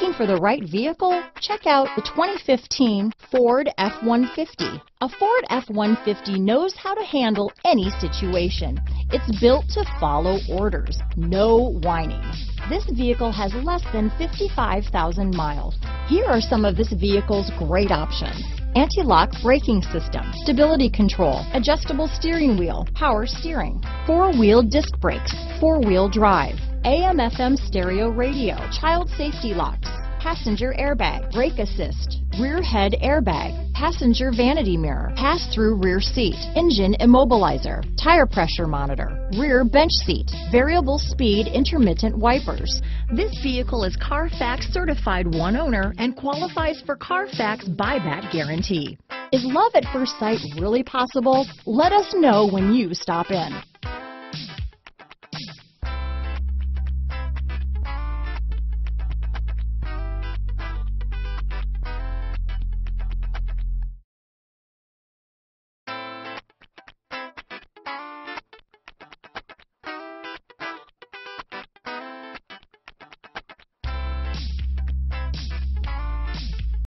Looking for the right vehicle? Check out the 2015 Ford F-150. A Ford F-150 knows how to handle any situation. It's built to follow orders, no whining. This vehicle has less than 55,000 miles. Here are some of this vehicle's great options. Anti-lock braking system, stability control, adjustable steering wheel, power steering, four-wheel disc brakes, four-wheel drive, AM FM stereo radio, child safety locks, passenger airbag, brake assist, rear head airbag, passenger vanity mirror, pass-through rear seat, engine immobilizer, tire pressure monitor, rear bench seat, variable speed intermittent wipers. This vehicle is Carfax certified one owner and qualifies for Carfax buyback guarantee. Is love at first sight really possible? Let us know when you stop in.